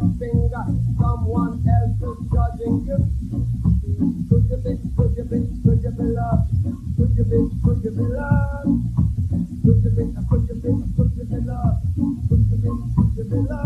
your finger, someone else is judging you. Could you be, could you be, could you be loved? Could you be, could you be loved? Could you be, could you be, could you be loved? Could you be, could you be loved?